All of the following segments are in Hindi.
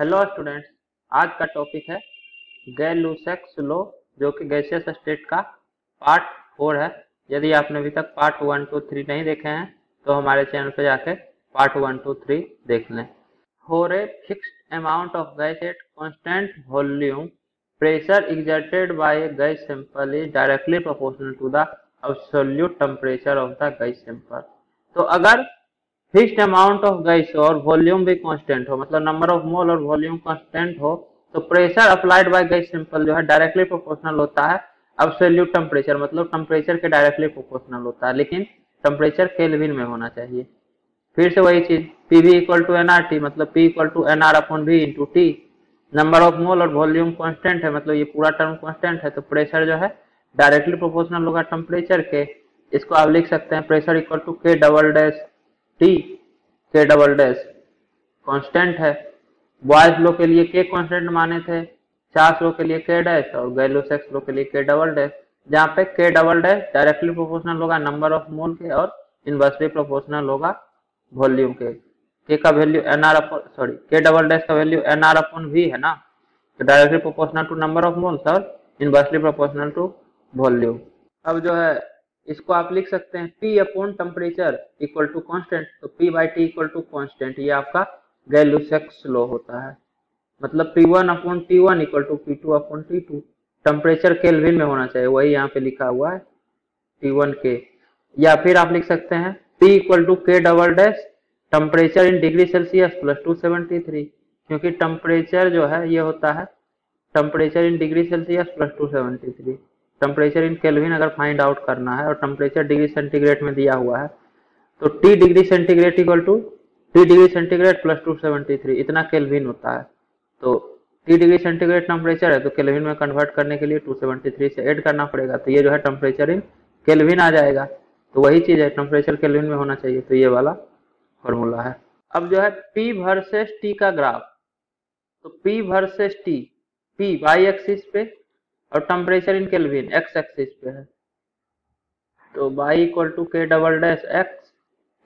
हेलो स्टूडेंट्स आज का टॉपिक है गैलूसेक्स लो जो कि गैसियस स्टेट का पार्ट फोर है। यदि आपने अभी तक पार्ट वन टू थ्री नहीं देखे हैं तो हमारे चैनल पर जाके पार्ट वन टू थ्री देख लें। For a fixed amount of gas at constant volume pressure exerted by a gas sample is directly proportional to the absolute temperature of the gas sample तो अगर फिक्स्ड अमाउंट ऑफ़ गैस हो और वॉल्यूम भी कांस्टेंट हो मतलब नंबर ऑफ़ मोल और वॉल्यूम कांस्टेंट हो तो pressure applied by gas simple जो है डायरेक्टली प्रोपोर्शनल होता है। अब्सोल्यूट टेम्परेचर मतलब टेम्परेचर के डायरेक्टली प्रोपोर्शनल होता है, लेकिन टेम्परेचर केल्विन में होना चाहिए। फिर से वही चीज़ P V equal to N R T मतलब P equal to N R upon V into T number of mole और वॉल्यूम कांस्टेंट है मतलब ये पूरा टर्म कांस्टेंट है तो प्रेशर जो है डायरेक्टली प्रोपोर्शनल होगा टेम्परेचर के। इसको आप लिख सकते हैं pressure equal to K double dash T K double dash constant है। बॉयज़ लो के लिए के कांस्टेंट माने थे चार्स लो के लिए के डैश और गैलो सेक्स लो के लिए के डबल डैश जहाँ पे K double dash directly proportional होगा नंबर ऑफ़ मोल के और इनवर्सली प्रोपोर्शनल होगा वॉल्यूम के। के का value N R upon sorry K double dash का value N R upon V है ना? तो directly proportional to number of moles और इनवर्सली प्रोपोर्शनल टू वॉल्यूम अब जो है इसको आप लिख सकते हैं P upon temperature equal to constant तो P by T equal to constant ये आपका गैलूसेक्स लॉ होता है। मतलब P one upon T one equal to P two upon T two temperature kelvin में होना चाहिए, वही यहाँ पे लिखा हुआ है टी वन के। या फिर आप लिख सकते हैं P equal to K double dash temperature in degree Celsius plus two seventy three क्योंकि टेम्परेचर जो है, ये होता है temperature in degree Celsius plus two seventy three temperature in kelvin अगर फाइंड आउट करना है और टेम्परेचर डिग्री सेंटीग्रेड में दिया हुआ है तो T degree centigrade equal to T degree centigrade plus two seventy three इतना केल्विन होता है। तो टी डिग्री सेंटीग्रेड टेम्परेचर है तो केल्विन में कन्वर्ट करने के लिए टू सेवेंटी थ्री से ऐड करना पड़ेगा। तो ये जो है टेम्परेचर इन केल्विन आ जाएगा। तो वही चीज़ है टेम्परेचर केल्विन में होना चाहिए। तो ये वाला फॉर्मूला है। अब जो है पी वर्सेस टी का ग्राफ तो P versus T P Y axis पे और temperature in kelvin X axis पे है। तो Y equal to K double dash X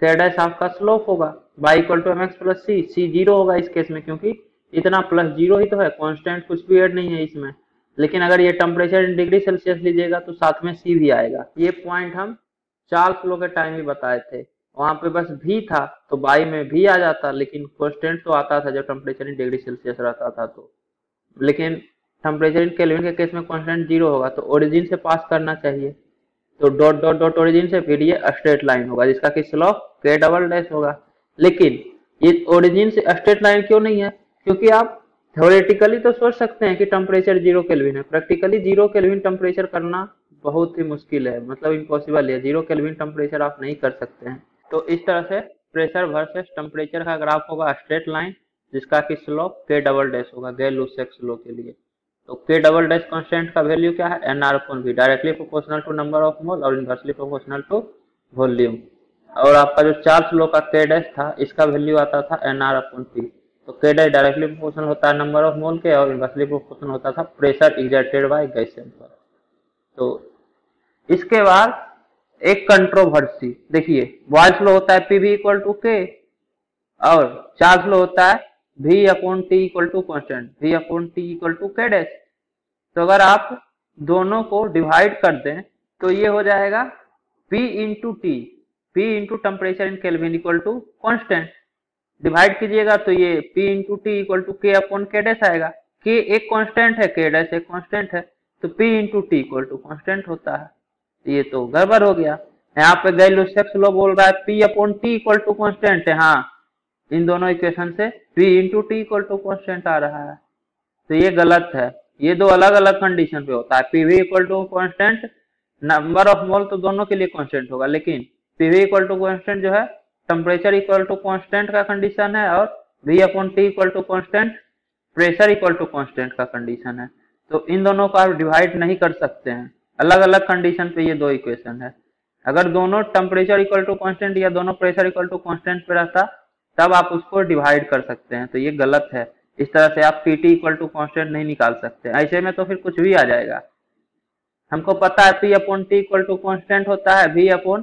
K dash आपका स्लोप होगा। Y equal to M X plus C C zero होगा इस केस में, क्योंकि इतना प्लस ज़ीरो ही तो है कांस्टेंट कुछ भी ऐड नहीं है इसमें। लेकिन अगर ये टेम्परेचर इन डिग्री सेल्सियस लीजिएगा तो साथ में सी भी आएगा। ये पॉइंट हम चार फ्लो के टाइम ही बताए थे। वहाँ पे बस भी था तो बाई में भी आ जाता, लेकिन कॉन्स्टेंट तो आता था जब टेम्परेचर इन डिग्री सेल्सियस रहता था तो। लेकिन टेम्परेचर इन केल्विन के केस में कांस्टेंट ज़ीरो होगा तो ओरिजिन से पास करना चाहिए। तो डॉट डॉट डॉट ओरिजिन से फिर ये स्ट्रेट लाइन होगा, जिसका कि स्लोप के डबल डैश होगा। लेकिन ये ओरिजिन से स्ट्रेट लाइन क्यों नहीं है? क्योंकि आप थ्योरेटिकली तो सोच सकते हैं कि टेम्परेचर ज़ीरो केल्विन है। प्रैक्टिकली ज़ीरो केल्विन टेम्परेचर करना बहुत ही मुश्किल है मतलब इम्पॉसिबल है ज़ीरो केल्विन टेम्परेचर आप नहीं कर सकते हैं। तो इस तरह से प्रेशर वर्सेस टेम्परेचर का ग्राफ होगा स्ट्रेट लाइन जिसका कि स्लोप के डबल डैश होगा गैर लूसेक्स लो के लिए। तो के डबल डैश कॉन्स्टेंट का वैल्यू क्या है? N R upon V directly proportional to number of mole और इनवर्सली प्रोपोर्शनल टू वॉल्यूम और आपका जो चार्ज लो का के डैश था, इसका वैल्यू आता था एन आर अपॉन पी तो के डैश डायरेक्टली प्रोपोर्शनल होता है नंबर ऑफ़ मोल के और इनवर्सली प्रोपोर्शनल होता था प्रेशर एग्जर्टेड बाय गैस सेंपर तो इसके बाद एक कंट्रोवर्सी देखिए बॉयज़ लो होता है पी भी इक्वल टू के और चार्ज लो होता है v upon T equal to constant v upon T equal to K dash तो अगर आप दोनों को डिवाइड कर दें तो ये हो जाएगा P into T P into temperature in kelvin equal to constant divide कीजिएगा तो ये P into T equal to K upon K dash आएगा। के एक कांस्टेंट है के डैश एक कांस्टेंट है तो P into T equal to constant होता है। ये तो गड़बड़ हो गया। यहाँ पे गैलोसेक्स लो बोल रहा है P upon T equal to constant है हाँ। इन दोनों इक्वेशन से p into T equal to constant आ रहा है। तो ये गलत है। ये दो अलग अलग कंडीशन पे होता है। PV equal to constant number of mole तो दोनों के लिए कॉन्स्टेंट होगा, लेकिन पीवी इक्वल टू कॉन्स्टेंट जो है टेम्परेचर इक्वल टू कॉन्स्टेंट का कंडीशन है और V upon T equal to constant pressure equal to constant का कंडीशन है। तो इन दोनों को आप डिवाइड नहीं कर सकते हैं। अलग अलग कंडीशन पे ये दो इक्वेशन है। अगर दोनों टेम्परेचर इक्वल टू कॉन्स्टेंट या दोनों प्रेशर इक्वल टू कॉन्स्टेंट पे रहता तब आप उसको डिवाइड कर सकते हैं। तो ये गलत है। इस तरह से आप P T equal to constant नहीं निकाल सकते। ऐसे में तो फिर कुछ भी आ जाएगा। हमको पता है P upon T equal to constant होता है V upon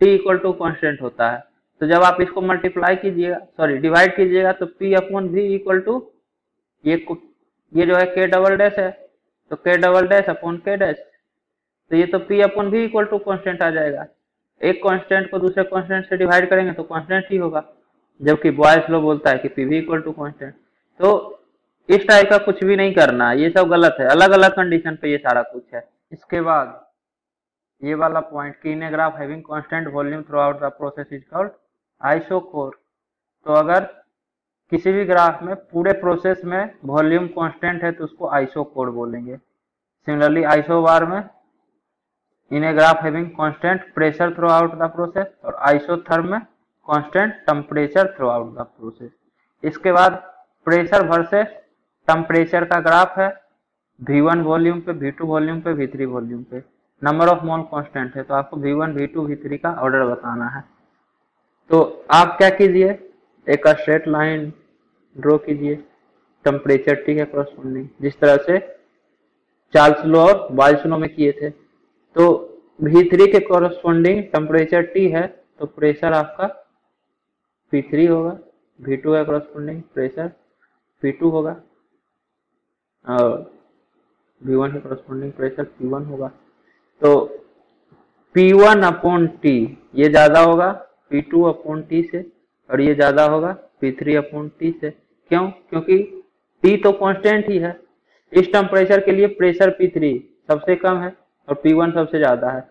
T equal to constant होता है। तो जब आप इसको मल्टीप्लाई कीजिएगा सॉरी डिवाइड कीजिएगा तो P upon V equal to ये ये जो है के डबल डैश है। तो K double dash upon K dash तो ये तो पी अपॉन भी इक्वल टू कॉन्स्टेंट आ जाएगा। एक कॉन्स्टेंट को दूसरे कॉन्स्टेंट से डिवाइड करेंगे तो कॉन्स्टेंट ही होगा। जबकि बॉयस लो बोलता है कि पी भी इक्वल टू कॉन्स्टेंट तो इस टाइप का कुछ भी नहीं करना, ये सब गलत है। अलग अलग कंडीशन पे ये सारा कुछ है। इसके बाद, ये वाला पॉइंट की having constant volume throughout the process is called isochore तो अगर किसी भी ग्राफ में पूरे प्रोसेस में वॉल्यूम कांस्टेंट है तो उसको आइसोकोर बोलेंगे। सिमिलरली आइसोबार में in a graph having constant pressure throughout the process और आइसोथर्म में constant temperature throughout the process इसके बाद प्रेशर वर्सेस टेम्परेचर का ग्राफ है। V1 वॉल्यूम पे V2 वॉल्यूम पे V3 वॉल्यूम पे। नंबर ऑफ़ मोल कांस्टेंट है। तो आपको V1 V2 V3 का ऑर्डर बताना है। तो आप क्या कीजिए? एक स्ट्रेट लाइन ड्रॉ कीजिए। टेम्परेचर टी के क्रॉसपोंडिंग जिस तरह से चार्ल्स लो और बाइसनो में किए थे। तो भी थ्री के कॉरस्पॉन्डिंग टेम्परेचर टी है। तो प्रेशर आपका P3 होगा V2 का कॉरस्पॉन्डिंग प्रेशर P2 होगा, और V1 के कॉरस्पॉन्डिंग प्रेशर P1 होगा। तो P1 अपॉन टी ये ज़्यादा होगा P2 अपॉन टी से, और ये ज़्यादा होगा P3 अपॉन टी से। क्यों? क्योंकि T तो कांस्टेंट ही है। इस टेम्परेचर के लिए प्रेशर P3 सबसे कम है, और P1 सबसे ज़्यादा है।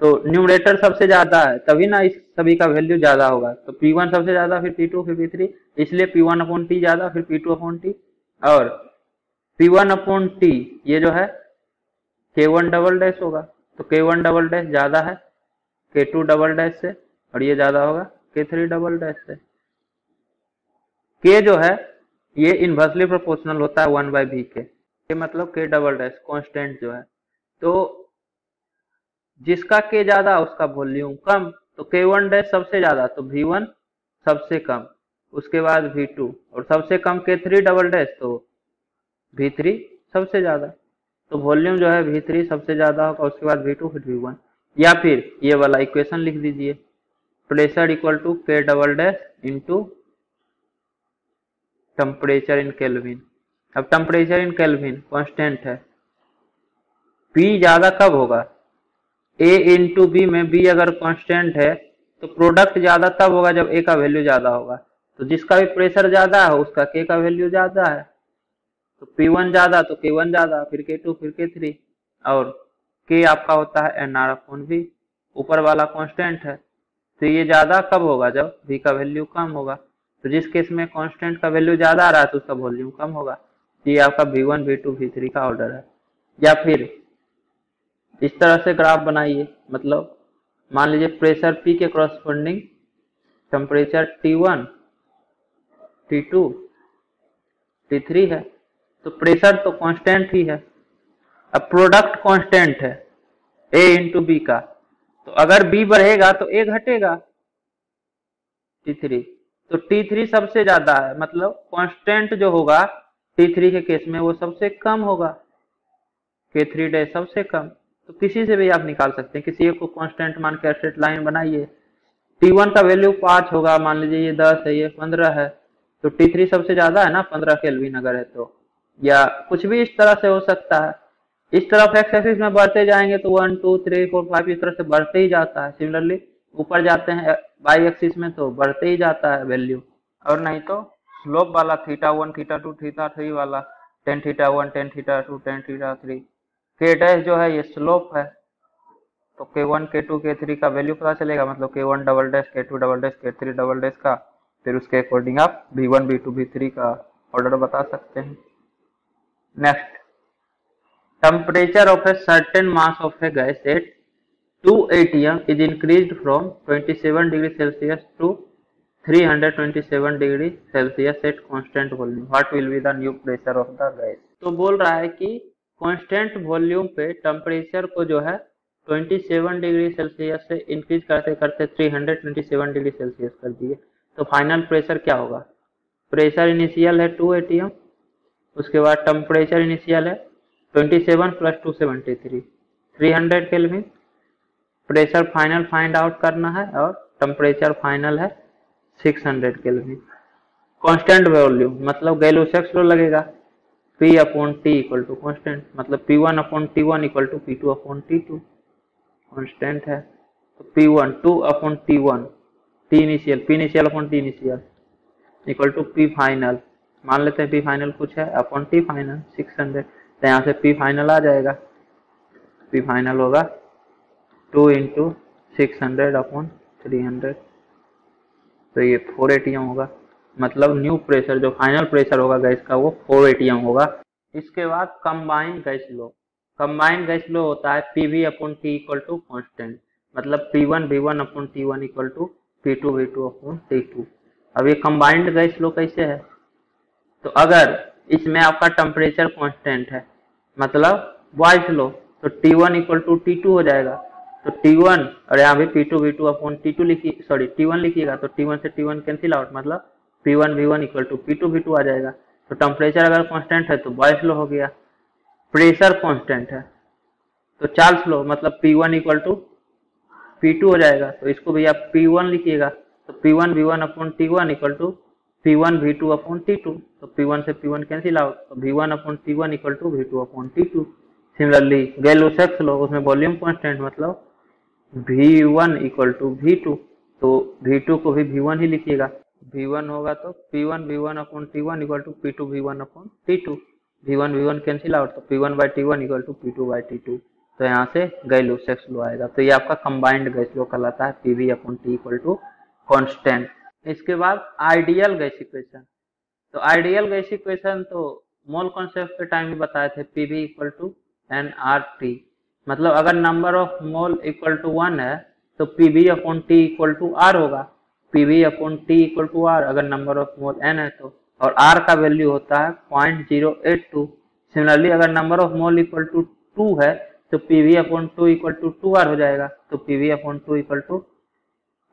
तो न्यूमरेटर सबसे ज़्यादा है, तभी ना इस सभी का वैल्यू ज़्यादा होगा। तो P1 सबसे ज़्यादा, फिर P2 फिर P3 इसलिए P1 अपॉन टी ज़्यादा, फिर P2 अपॉन टी और P1 अपॉन टी ये जो है K1 डबल डैश होगा। तो K1 डबल डैश ज़्यादा है K2 डबल डैश से, और ये ज़्यादा होगा K3 डबल डैश से। K जो है, ये इनवर्सली प्रोपोर्शनल होता है वन बाई वी के मतलब के डबल डैश कॉन्स्टेंट जो है। तो जिसका के ज़्यादा, उसका वॉल्यूम कम तो के वन डैश सबसे ज़्यादा तो वी वन सबसे कम, उसके बाद वी टू, और सबसे कम के थ्री डबल डैश तो वी थ्री सबसे ज़्यादा तो वॉल्यूम जो है वी थ्री सबसे ज़्यादा होगा, उसके बाद वी टू, फिर वी वन, या फिर ये वाला इक्वेशन लिख दीजिए, pressure equal to K double dash into temperature in kelvin अब टेम्परेचर इन केल्विन कांस्टेंट है पी ज़्यादा कब होगा? A इंटू बी में बी अगर कांस्टेंट है तो प्रोडक्ट ज़्यादा तब होगा जब ए का वैल्यू ज़्यादा होगा। तो जिसका भी प्रेशर ज़्यादा है, उसका K का वैल्यू ज़्यादा है। तो P1 ज़्यादा तो K1 ज़्यादा, फिर K2 फिर K3 और K आपका होता है एन आर अपॉन वी ऊपर वाला कांस्टेंट है तो ये ज़्यादा कब होगा जब V का वैल्यू कम होगा। तो जिस केस में कांस्टेंट का वैल्यू ज़्यादा आ रहा है तो उसका वॉल्यूम कम होगा। ये आपका V1 V2 V3 का ऑर्डर है। या फिर इस तरह से ग्राफ बनाइए। मतलब मान लीजिए प्रेशर P के corresponding temperature T1 T2 T3 है। तो प्रेशर तो कांस्टेंट ही है। अब प्रोडक्ट कांस्टेंट है ए इंटू बी का। तो अगर बी बढ़ेगा तो ए घटेगा टी थ्री तो टी थ्री सबसे ज़्यादा है। मतलब कांस्टेंट जो होगा टी थ्री के केस में वो सबसे कम होगा। के थ्री डे सबसे कम। तो किसी से भी आप निकाल सकते हैं। किसी एक को कांस्टेंट मान के स्ट्रेट लाइन बनाइए। टी वन का वैल्यू पाँच होगा। मान लीजिए ये दस है, ये पंद्रह है। तो टी थ्री सबसे ज़्यादा है ना, पंद्रह केल्विन अगर है तो। या कुछ भी इस तरह से हो सकता है। इस तरफ़ एक्स एक्सिस में बढ़ते जाएँगे तो one two three four five इस तरह से बढ़ते ही जाता है। सिमिलरली ऊपर जाते हैं बाई एक्सिस में तो बढ़ते ही जाता है वैल्यू और नहीं तो स्लोप वाला theta one theta two theta three वाला tan theta one tan theta two tan theta three K dash जो है ये स्लोप है। तो के वन के टू के थ्री का वैल्यू पता चलेगा? मतलब K one double dash K two double dash K three double dash का। फिर उसके अकॉर्डिंग आप B one B two B three का ऑर्डर बता सकते हैं। Next, temperature of a certain mass of a gas at 2 atm is increased from 27 degree Celsius to 327 degree Celsius at constant volume what will be the new pressure of the gas तो बोल रहा है कि कांस्टेंट वॉल्यूम पे टेम्परेचर को जो है 27 डिग्री सेल्सियस से इंक्रीज करते करते 327 डिग्री सेल्सियस कर दिए। तो फाइनल प्रेशर क्या होगा? प्रेशर इनिशियल है 2 एटीएम उसके बाद टेम्परेचर इनिशियल है 27 plus two seventy three three hundred kelvin pressure final find out करना है और टेम्परेचर फाइनल है 600 केल्विन कांस्टेंट वॉल्यूम मतलब गैलोसेक्स लो लगेगा। P upon T equal to constant मतलब P one upon T one equal to P two upon T two constant है। तो P one two upon T one T initial P initial upon T initial equal to P final मान लेते हैं पी फाइनल कुछ है upon T final six hundred तो यहाँ से पी फाइनल आ जाएगा। पी फाइनल होगा two into six hundred upon three hundred तो ये फोर एटीएम होगा। मतलब न्यू प्रेशर जो फाइनल प्रेशर होगा गैस का, वो फोर एटीएम होगा। इसके बाद combined gas law combined gas law होता है P V upon T equal to constant मतलब P one V one upon T one equal to P two V two upon T two अब ये कंबाइंड गैस लो कैसे है? तो अगर इसमें आपका टेम्परेचर कांस्टेंट है मतलब बॉयज़ लो तो T one equal to T two हो जाएगा। तो टी वन और यहाँ भी P two V two upon T two लिखिए सॉरी टी वन लिखिएगा तो टी वन से टी वन कैंसिल आउट मतलब P one V one equal to P two V two आ जाएगा। तो टेम्परेचर अगर कांस्टेंट है तो बॉयस लो हो गया। प्रेशर कांस्टेंट है। तो चार्ल्स लो मतलब P one equal to P two हो जाएगा। तो इसको भी आप पी वन लिखिएगा। तो P one V one upon T one equal to P one V two upon T two तो पी वन से पी वन कैंसिल आउट तो V one upon T one equal to V two upon T two similarly Gay Lussac's law उसमें वॉल्यूम कांस्टेंट मतलब V one equal to V two तो वी टू को भी वी वन ही लिखिएगा। वी वन होगा तो P one V one upon T one equal to P two V one upon T two V one V one cancel out तो P one by T one equal to P two by T two तो यहाँ से गैलोसेक्स लो आएगा। तो ये आपका कंबाइंड गैस लो कहलाता है P V upon T equal to constant इसके बाद आइडियल गैस इक्वेशन तो आइडियल गैस इक्वेशन तो मोल कॉन्सेप्ट के टाइम भी बताए थे P V equal to N R T मतलब अगर number of mole equal to one है तो P V upon T equal to R होगा। P V upon T equal to R, अगर नंबर ऑफ़ मोल एन है तो। और आर का वैल्यू होता है point zero eight two. Similarly अगर number of mole equal to two है तो P V upon two equal to two R हो जाएगा। तो P V upon two equal to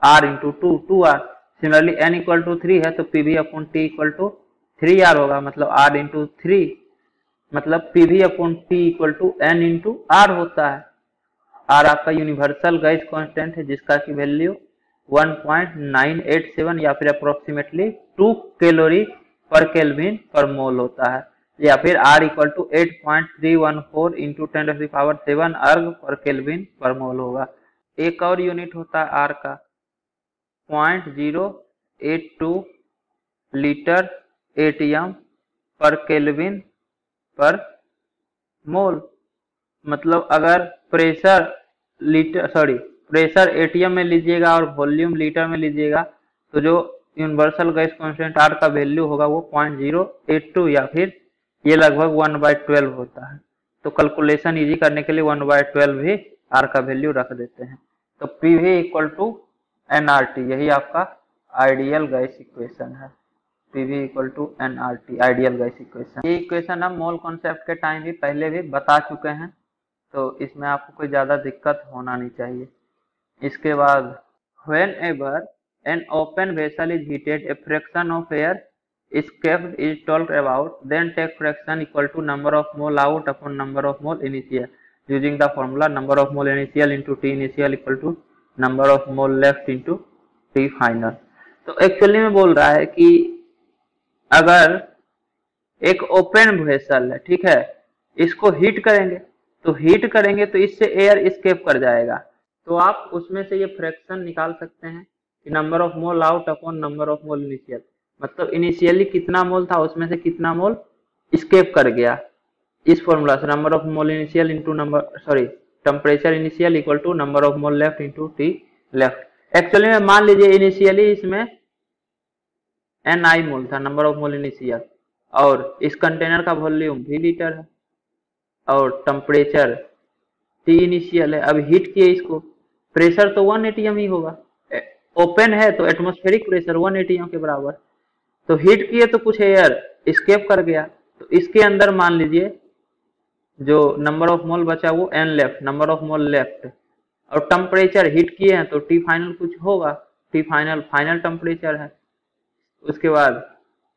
R into two two R. Similarly N equal to three है तो P V upon T equal to three R होगा मतलब आर इंटू थ्री। मतलब P V upon T equal to N into R होता है। आर आपका यूनिवर्सल गैस कांस्टेंट है, जिसका की वैल्यू 1.987 या फिर अप्रोक्सीमेटली 2 कैलोरी पर केल्विन पर मोल होता है। या फिर R equal to eight point three one four into ten power seven erg per kelvin पर मोल होगा। एक और यूनिट होता है R का। Point zero eight two litre atm per kelvin per mole मतलब अगर pressure litre sorry pressure atm में लीजिएगा और वॉल्यूम लीटर में लीजिएगा तो जो यूनिवर्सल गैस कॉन्स्टेंट आर का वैल्यू होगा वो पॉइंट ज़ीरो एट टू या फिर ये लगभग वन बाय ट्वेल्व होता है। तो कैलकुलेशन इजी करने के लिए वन बाय ट्वेल्व आर का वैल्यू रख देते हैं। तो P V equal to N R T यही आपका आइडियल गैस इक्वेशन है। P V equal to N R T ideal gas equation ये इक्वेशन हम मोल कॉन्सेप्ट के टाइम भी पहले भी बता चुके हैं तो इसमें आपको कोई ज़्यादा दिक्कत होना नहीं चाहिए। इसके बाद whenever an open vessel is heated a fraction of air escape is talk about then take fraction equal to number of mole out upon number of mole initial using the formula number of mole initial into T initial equal to number of mole left into T final तो एक्चुअली में बोल रहा है कि अगर एक ओपन वेसल है, ठीक है, इसको हीट करेंगे तो हीट करेंगे तो इससे एयर स्केप कर जाएगा। तो आप उसमें से ये फ्रैक्शन निकाल सकते हैं कि number of mole out upon number of mole initial मतलब इनिशियली कितना मोल था, उसमें से कितना मोल स्केप कर गया। इस फॉर्मूला से number of mole initial into number sorry temperature initial equal to number of mole left into T left actually में मान लीजिए इनिशियली इसमें एन आई मोल था नंबर ऑफ़ मोल इनिशियल और इस कंटेनर का वॉल्यूम भी लीटर है। और टेम्परेचर टी इनिशियल है। अब हीट किए इसको। प्रेशर तो वन एटीएम ही होगा। ओपन है तो एटमोस्फेरिक प्रेशर वन एटीएम के बराबर। तो हीट किए तो कुछ एयर स्केप कर गया। तो इसके अंदर मान लीजिए, जो नंबर ऑफ़ मोल बचा वो N left number of mole left और टेम्परेचर हीट किए हैं तो टी फाइनल कुछ होगा। टी फाइनल फाइनल टेम्परेचर है। उसके बाद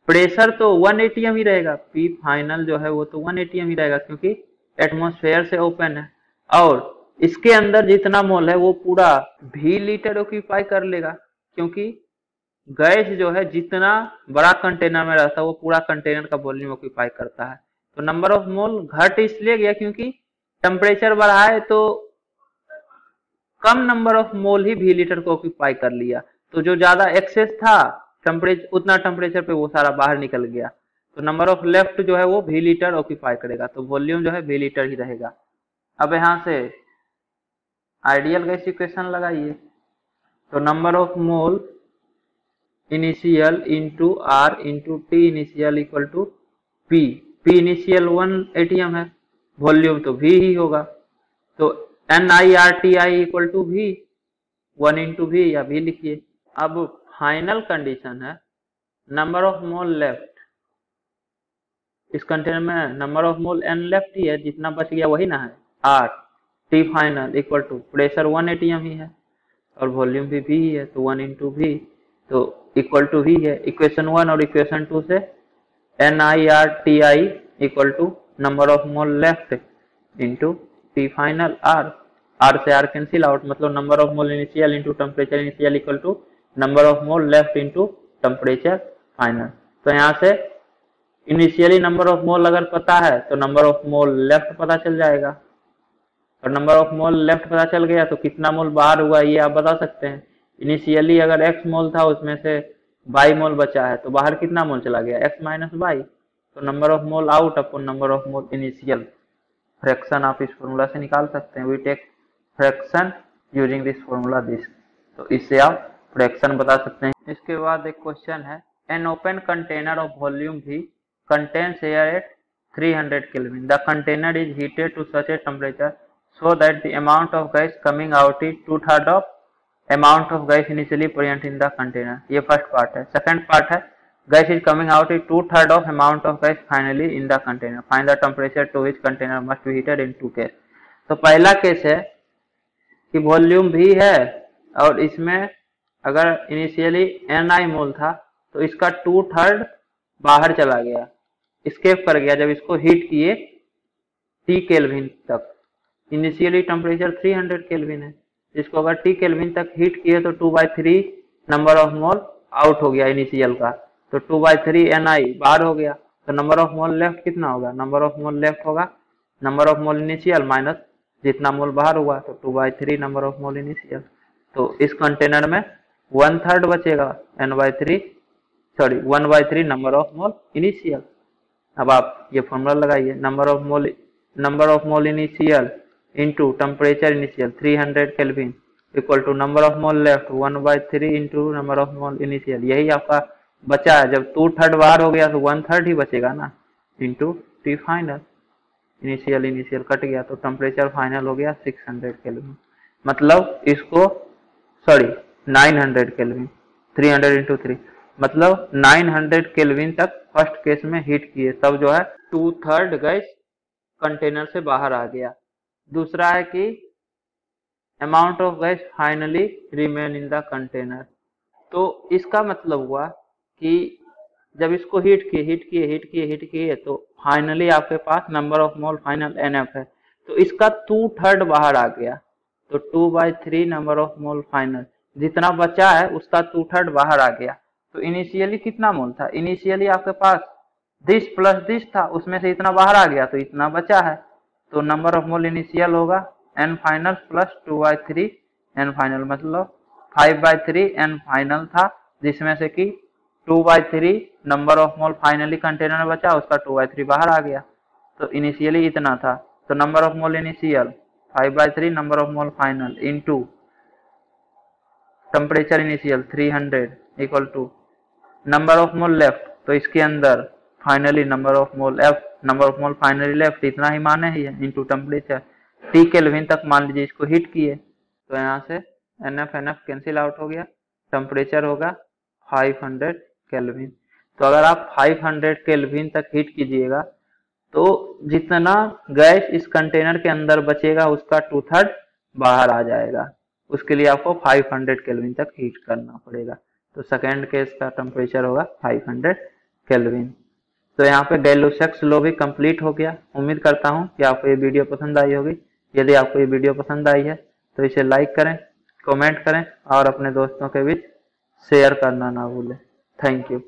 प्रेशर तो वन एटीएम ही रहेगा। पी फाइनल जो है वो तो वन एटीएम ही रहेगा क्योंकि एटमोस्फेयर से ओपन है। और इसके अंदर जितना मोल है वो पूरा भी लीटर ऑक्यूपाई कर लेगा, क्योंकि गैस जो है जितना बड़ा कंटेनर में रहता है, वो पूरा कंटेनर का वॉल्यूम ऑक्यूपाई करता है। तो नंबर ऑफ़ मोल घट इसलिए गया क्योंकि टेम्परेचर बढ़ा है तो कम नंबर ऑफ़ मोल ही वी लीटर को ऑक्यूपाई कर लिया। तो जो ज़्यादा एक्सेस था टेम्परेचर उतना टेम्परेचर पे वो सारा बाहर निकल गया। तो नंबर ऑफ़ लेफ़्ट जो है वो भी लीटर ऑक्यूपाई करेगा तो वॉल्यूम जो है भी लीटर ही रहेगा। अब यहाँ से आइडियल गैस इक्वेशन लगाइए। तो number of mole initial into R into T initial equal to P P initial one atm है, वॉल्यूम तो वी ही होगा। तो N I R T I equal to V one into V या वी लिखिए। अब फाइनल कंडीशन है नंबर ऑफ़ मोल लेफ़्ट इस कंटेनर में number of mole N left ही है, जितना बच गया वही ना है R T final equal to pressure one atm ही है और वॉल्यूम भी वी ही है तो वन इंटू वी तो इक्वल टू वी है। इक्वेशन वन और इक्वेशन टू से N I R T I equal to number of mole left into T final R R से आर कैंसिल आउट मतलब number of mole initial into temperature initial equal to number of mole left into temperature final तो यहाँ से इनिशियली नंबर ऑफ़ मोल अगर पता है तो नंबर ऑफ़ मोल लेफ़्ट पता चल जाएगा। और नंबर ऑफ़ मोल लेफ़्ट पता चल गया तो कितना मोल बाहर हुआ, ये आप बता सकते हैं। इनिशियली अगर एक्स मोल था, उसमें से बाई मोल बचा है तो बाहर कितना मोल चला गया? एक्स माइनस बाई तो number of mole out upon number of mole initial fraction आप इस फॉर्मूला से निकाल सकते हैं। V take fraction using this formula this तो इससे आप फ्रैक्शन बता सकते हैं। इसके बाद एक क्वेश्चन है। An open container of volume V contains air at 300 Kelvin. The container is heated to such a temperature so that the amount of gas coming out is two third of amount of gas initially present in the container. ये फ़र्स्ट पार्ट है सेकंड पार्ट है gas is coming out is two third of amount of gas finally in the container find the temperature to which container must be heated in two case तो पहला केस है कि वॉल्यूम भी है और इसमें अगर इनिशियली एन आई मोल था तो इसका टू थर्ड बाहर चला गया स्केप कर गया जब इसको हीट किए टी केल्विन तक इनिशियली टेम्परेचर 300 केल्विन है। इसको अगर टी केल्विन तक हीट किए तो two by three number of mole out हो गया इनिशियल का। तो two by three N I बाहर हो गया। तो नंबर ऑफ़ मोल लेफ़्ट कितना होगा? नंबर ऑफ़ मोल लेफ़्ट होगा। Number of mole initial minus जितना मोल बाहर हुआ तो two by three number of mole initial तो इस कंटेनर में वन थर्ड बचेगा। N by three sorry one by three number of mole initial अब आप ये फॉर्मूला लगाइए। Number of mole number of mole initial into temperature initial 300 kelvin equal to number of mole left one by three into number of mole initial यही आपका बचा है। जब टू थर्ड बार हो गया तो वन थर्ड ही बचेगा ना। Into T final initial initial cut गया तो टेम्परेचर फाइनल हो गया 600 केल्विन मतलब इसको सॉरी 900 केल्विन 300 इंटू थ्री मतलब 900 केल्विन तक फ़र्स्ट केस में हीट किए। तब जो है टू थर्ड गैस कंटेनर से बाहर आ गया। दूसरा है कि amount of gas finally remain in the container तो इसका मतलब हुआ कि जब इसको हीट किए हीट किए हीट किए हीट किए तो फाइनली आपके पास number of mole final N F है। तो इसका टू थर्ड बाहर आ गया। तो two by three number of mole final जितना बचा है, उसका टू थर्ड बाहर आ गया। तो इनिशियली कितना मोल था? इनिशियली आपके पास दिस प्लस दिस था, उसमें से इतना बाहर आ गया तो इतना बचा है। तो नंबर ऑफ़ मोल इनिशियल होगा N final plus two by three N final मतलब five by three N final था, जिसमें से कि two by three number of mole finally container बचा, उसका टू बाई थ्री बाहर आ गया। तो इनिशियली इतना था। तो number of mole initial five by three number of mole final into temperature initial three hundred equal to number of mole left तो इसके अंदर finally number of mole F number of mole finally left इतना ही माने ही इंटू टेम्परेचर टी केल्विन तक मान लीजिए इसको हीट किए तो यहाँ से N F N F cancel out हो गया। टेम्परेचर होगा 500 केल्विन तो अगर आप 500 केल्विन तक हीट कीजिएगा तो जितना गैस इस कंटेनर के अंदर बचेगा, उसका टू थर्ड बाहर आ जाएगा। उसके लिए आपको 500 केल्विन तक हीट करना पड़ेगा। तो सेकेंड केस का टेम्परेचर होगा 500 केल्विन तो यहाँ पे गैलोसेक्स लो भी कंप्लीट हो गया। उम्मीद करता हूँ कि आपको ये वीडियो पसंद आई होगी। यदि आपको ये वीडियो पसंद आई है तो इसे लाइक करें, कमेंट करें और अपने दोस्तों के बीच शेयर करना ना भूलें। Thank you.